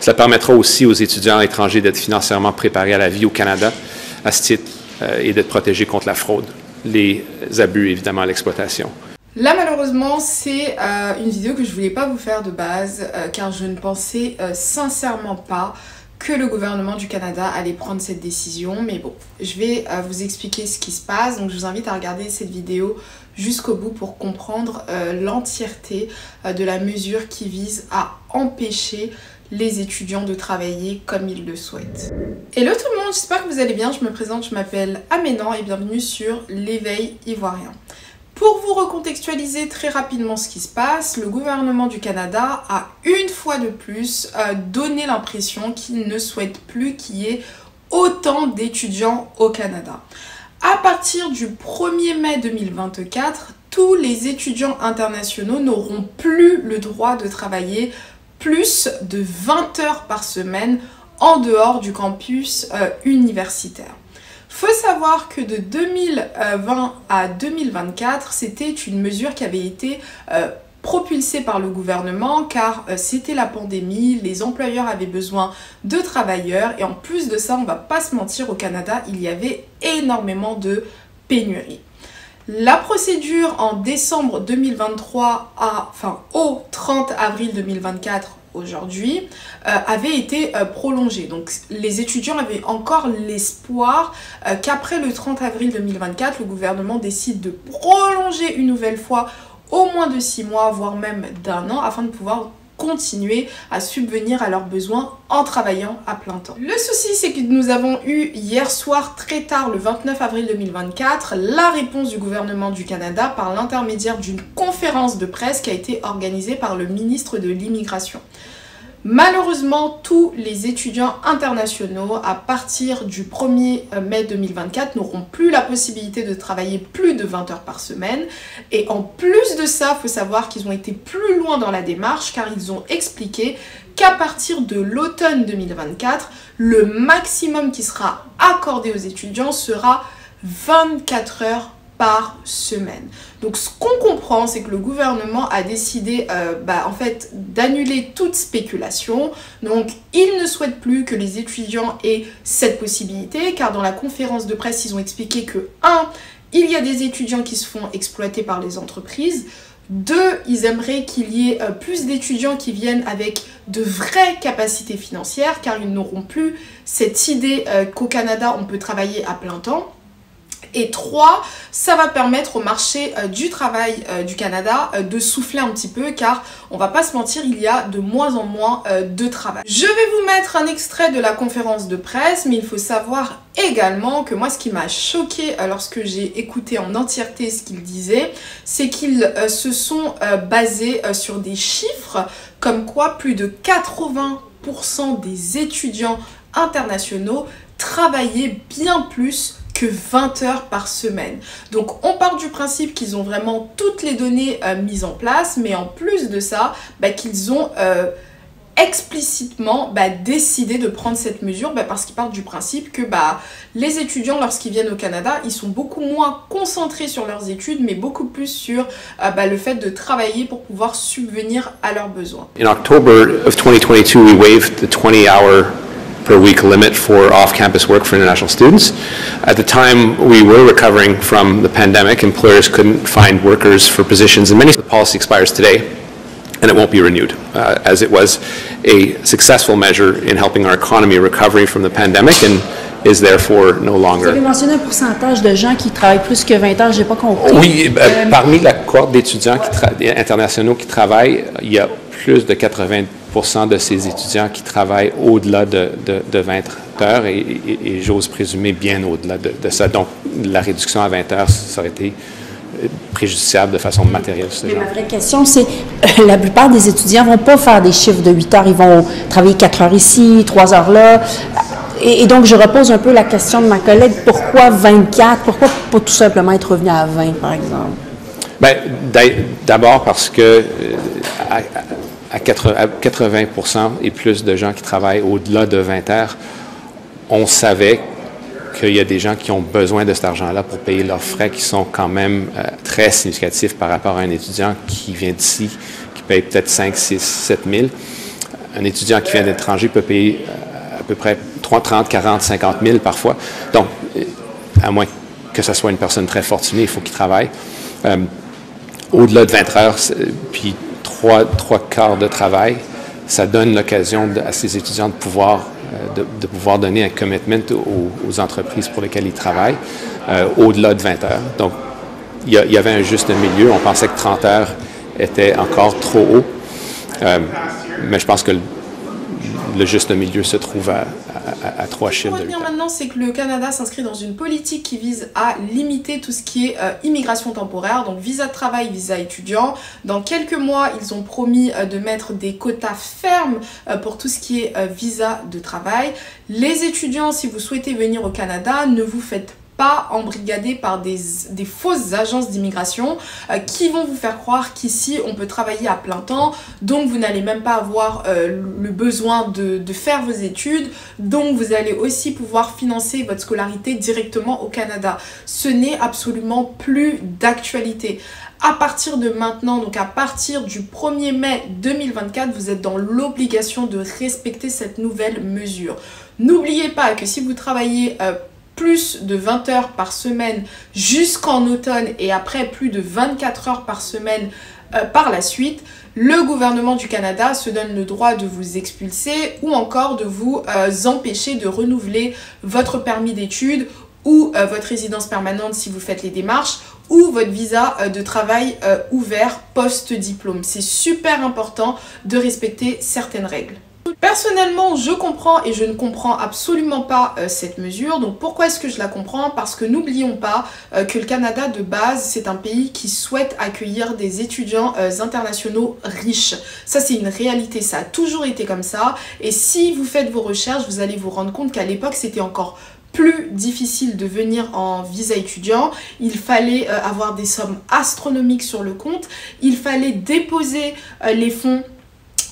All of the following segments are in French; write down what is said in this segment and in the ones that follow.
Cela permettra aussi aux étudiants étrangers d'être financièrement préparés à la vie au Canada à ce titre et d'être protégés contre la fraude, les abus, évidemment, l'exploitation. Là malheureusement c'est euh, une vidéo que je voulais pas vous faire de base euh, car je ne pensais euh, sincèrement pas que le gouvernement du Canada allait prendre cette décision. Mais bon je vais vous expliquer ce qui se passe. Donc je vous invite à regarder cette vidéo jusqu'au bout pour comprendre l'entièreté de la mesure qui vise à empêcher les étudiants de travailler comme ils le souhaitent. Hello tout le monde, j'espère que vous allez bien, je me présente, je m'appelle Aménan et bienvenue sur l'éveil ivoirien. Pour vous recontextualiser très rapidement ce qui se passe, le gouvernement du Canada a une fois de plus euh, donné l'impression qu'il ne souhaite plus qu'il y ait autant d'étudiants au Canada. À partir du 1er mai 2024, tous les étudiants internationaux n'auront plus le droit de travailler plus de 20 heures par semaine en dehors du campus euh, universitaire. Faut savoir que de 2020 à 2024, c'était une mesure qui avait été euh, propulsée par le gouvernement car euh, c'était la pandémie, les employeurs avaient besoin de travailleurs et en plus de ça, on va pas se mentir, au Canada, il y avait énormément de pénurie. La procédure en décembre 2023 à, enfin, au 30 avril 2024 aujourd'hui, euh, avait été euh, prolongée. Donc les étudiants avaient encore l'espoir euh, qu'après le 30 avril 2024, le gouvernement décide de prolonger une nouvelle fois au moins de six mois, voire même d'un an, afin de pouvoir continuer à subvenir à leurs besoins en travaillant à plein temps. Le souci, c'est que nous avons eu hier soir, très tard, le 29 avril 2024, la réponse du gouvernement du Canada par l'intermédiaire d'une conférence de presse qui a été organisée par le ministre de l'Immigration. Malheureusement, tous les étudiants internationaux, à partir du 1er euh, mai 2024, n'auront plus la possibilité de travailler plus de 20 heures par semaine. Et en plus de ça, il faut savoir qu'ils ont été plus loin dans la démarche car ils ont expliqué qu'à partir de l'automne 2024, le maximum qui sera accordé aux étudiants sera 24 heures par semaine. Donc ce qu'on comprend, c'est que le gouvernement a décidé euh, bah, en fait d'annuler toute spéculation. Donc il ne souhaite plus que les étudiants aient cette possibilité, car dans la conférence de presse, ils ont expliqué que 1. Il y a des étudiants qui se font exploiter par les entreprises. Deux, ils aimeraient qu'il y ait euh, plus d'étudiants qui viennent avec de vraies capacités financières, car ils n'auront plus cette idée euh, qu'au Canada, on peut travailler à plein temps. Et trois, ça va permettre au marché euh, du travail euh, du Canada euh, de souffler un petit peu car on va pas se mentir, il y a de moins en moins de travail. Je vais vous mettre un extrait de la conférence de presse, mais il faut savoir également que moi ce qui m'a choqué lorsque j'ai écouté en entièreté ce qu'il disait, c'est qu'ils se sont basés sur des chiffres comme quoi plus de 80% des étudiants internationaux travaillaient bien plus 20 heures par semaine. Donc on part du principe qu'ils ont vraiment toutes les données euh, mises en place, mais en plus de ça, bah, qu'ils ont euh, explicitement bah, décidé de prendre cette mesure bah, parce qu'ils partent du principe que les étudiants, lorsqu'ils viennent au Canada, ils sont beaucoup moins concentrés sur leurs études, mais beaucoup plus sur euh, le fait de travailler pour pouvoir subvenir à leurs besoins. In October of 2022, we waived the 20-hour per week limit for off-campus work for international students. At the time we were recovering from the pandemic, employers couldn't find workers for positions, and many of the policy expires today, and it won't be renewed, uh, as it was a successful measure in helping our economy recovery from the pandemic and is therefore no longer. Vous avez mentionné un pourcentage de gens qui travaillent plus que 20 heures, j'ai pas compris. Oui, euh, euh, parmi la cohorte d'étudiants internationaux qui travaillent, il y a plus de 80 de ces étudiants qui travaillent au-delà de, de, 20 heures et, j'ose présumer bien au-delà de, ça. Donc, la réduction à 20 heures, ça aurait été euh, préjudiciable de façon matérielle. Mais ma vraie question, c'est euh, la plupart des étudiants ne vont pas faire des chiffres de 8 heures. Ils vont travailler 4 heures ici, 3 heures là. Et, donc, je repose un peu la question de ma collègue. Pourquoi 24? Pourquoi pas tout simplement être revenu à 20, par exemple? Bien, d'abord parce que euh, à 80 et plus de gens qui travaillent au-delà de 20 heures, on savait qu'il y a des gens qui ont besoin de cet argent-là pour payer leurs frais qui sont quand même euh, très significatifs par rapport à un étudiant qui vient d'ici, qui paye peut-être 5, 6, 7 000. un étudiant qui vient d'étranger peut payer à peu près 30, 40, 50 000 parfois. Donc, à moins que ce soit une personne très fortunée, il faut qu'il travaille. Au-delà de 20 heures, puis trois, quarts de travail, ça donne l'occasion à ces étudiants de pouvoir, de, de, pouvoir donner un commitment aux, entreprises pour lesquelles ils travaillent euh, au-delà de 20 heures. Donc, il y, a, il y, avait un juste milieu. On pensait que 30 heures était encore trop haut, euh, mais je pense que le, le juste milieu se trouve à, à, à trois chiffres. Maintenant, c'est que le Canada s'inscrit dans une politique qui vise à limiter tout ce qui est euh, immigration temporaire, donc visa de travail, visa étudiant. Dans quelques mois, ils ont promis euh, de mettre des quotas fermes euh, pour tout ce qui est visa de travail. Les étudiants, si vous souhaitez venir au Canada, ne vous faites pas embrigadés par des, des fausses agences d'immigration euh, qui vont vous faire croire qu'ici on peut travailler à plein temps, donc vous n'allez même pas avoir euh, le besoin de, de, faire vos études, donc vous allez aussi pouvoir financer votre scolarité directement au Canada. Ce n'est absolument plus d'actualité. À partir de maintenant, donc à partir du 1er mai 2024, vous êtes dans l'obligation de respecter cette nouvelle mesure. N'oubliez pas que si vous travaillez euh, plus de 20 heures par semaine jusqu'en automne et après plus de 24 heures par semaine euh, par la suite, le gouvernement du Canada se donne le droit de vous expulser ou encore de vous euh, empêcher de renouveler votre permis d'études ou euh, votre résidence permanente si vous faites les démarches ou votre visa de travail ouvert post-diplôme. C'est super important de respecter certaines règles. Personnellement, je comprends et je ne comprends absolument pas euh, cette mesure. Donc pourquoi est-ce que je la comprends? Parce que n'oublions pas euh, que le Canada de base, c'est un pays qui souhaite accueillir des étudiants euh, internationaux riches. Ça, c'est une réalité, ça a toujours été comme ça. Et si vous faites vos recherches, vous allez vous rendre compte qu'à l'époque, c'était encore plus difficile de venir en visa étudiant, il fallait avoir des sommes astronomiques sur le compte, il fallait déposer les fonds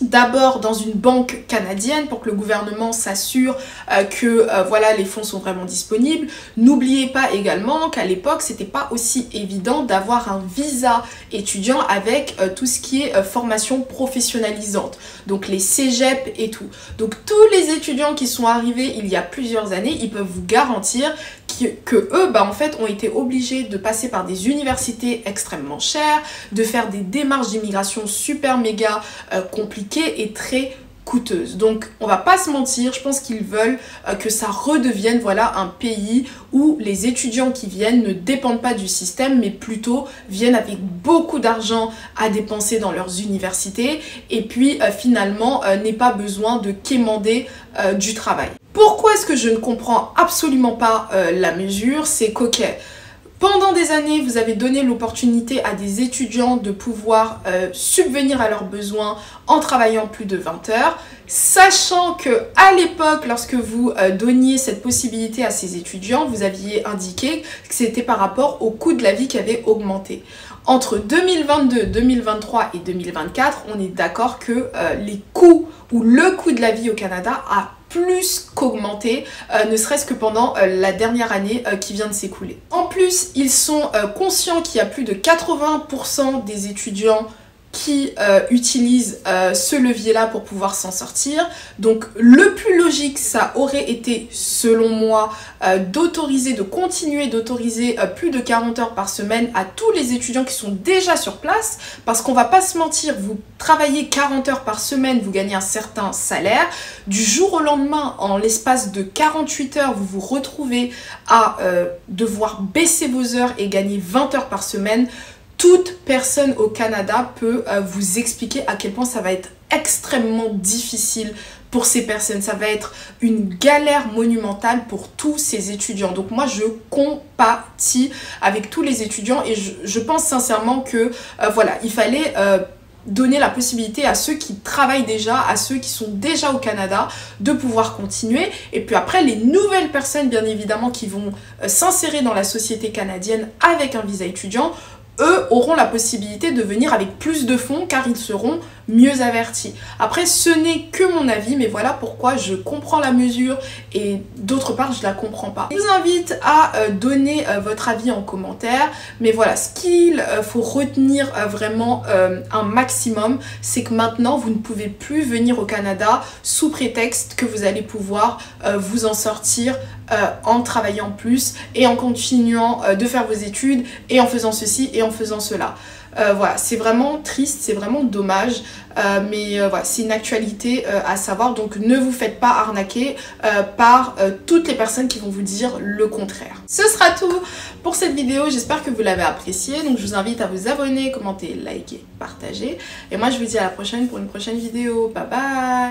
d'abord dans une banque canadienne pour que le gouvernement s'assure euh, que euh, voilà les fonds sont vraiment disponibles. N'oubliez pas également qu'à l'époque c'était pas aussi évident d'avoir un visa étudiant avec euh, tout ce qui est formation professionnalisante. Donc les cégep et tout. Donc tous les étudiants qui sont arrivés il y a plusieurs années, ils peuvent vous garantir que eux, bah, en fait, ont été obligés de passer par des universités extrêmement chères, de faire des démarches d'immigration super méga euh, compliquées et très coûteuses. Donc on va pas se mentir, je pense qu'ils veulent euh, que ça redevienne voilà un pays où les étudiants qui viennent ne dépendent pas du système mais plutôt viennent avec beaucoup d'argent à dépenser dans leurs universités et puis euh, finalement n'aient pas besoin de quémander du travail. Pourquoi est-ce que je ne comprends absolument pas euh, la mesure? C'est qu'ok, pendant des années, vous avez donné l'opportunité à des étudiants de pouvoir euh, subvenir à leurs besoins en travaillant plus de 20 heures, sachant que à l'époque, lorsque vous euh, donniez cette possibilité à ces étudiants, vous aviez indiqué que c'était par rapport au coût de la vie qui avait augmenté. Entre 2022, 2023 et 2024, on est d'accord que les coûts ou le coût de la vie au Canada a plus qu'augmenté, euh, ne serait-ce que pendant euh, la dernière année euh, qui vient de s'écouler. En plus, ils sont conscients qu'il y a plus de 80% des étudiants qui euh, utilisent euh, ce levier-là pour pouvoir s'en sortir. Donc le plus logique, ça aurait été, selon moi, euh, d'autoriser, de continuer d'autoriser plus de 40 heures par semaine à tous les étudiants qui sont déjà sur place, parce qu'on va pas se mentir, vous travaillez 40 heures par semaine, vous gagnez un certain salaire, du jour au lendemain, en l'espace de 48 heures, vous vous retrouvez à devoir baisser vos heures et gagner 20 heures par semaine toute personne au Canada peut euh, vous expliquer à quel point ça va être extrêmement difficile pour ces personnes. Ça va être une galère monumentale pour tous ces étudiants. Donc moi, je compatis avec tous les étudiants et je, pense sincèrement que, euh, voilà, il fallait... Euh, donner la possibilité à ceux qui travaillent déjà, à ceux qui sont déjà au Canada, de pouvoir continuer. Et puis après, les nouvelles personnes, bien évidemment, qui vont s'insérer dans la société canadienne avec un visa étudiant, eux auront la possibilité de venir avec plus de fonds car ils seront mieux avertis. Après, ce n'est que mon avis, mais voilà pourquoi je comprends la mesure et d'autre part, je la comprends pas. Je vous invite à euh, donner euh, votre avis en commentaire, mais voilà, ce qu'il euh, faut retenir vraiment un maximum, c'est que maintenant, vous ne pouvez plus venir au Canada sous prétexte que vous allez pouvoir vous en sortir en travaillant plus et en continuant de faire vos études et en faisant ceci et en faisant cela. Euh, voilà, c'est vraiment triste, c'est vraiment dommage, euh, mais euh, voilà, c'est une actualité à savoir, donc ne vous faites pas arnaquer par toutes les personnes qui vont vous dire le contraire. Ce sera tout pour cette vidéo, j'espère que vous l'avez appréciée, donc je vous invite à vous abonner, commenter, liker, partager, et moi je vous dis à la prochaine pour une prochaine vidéo, bye bye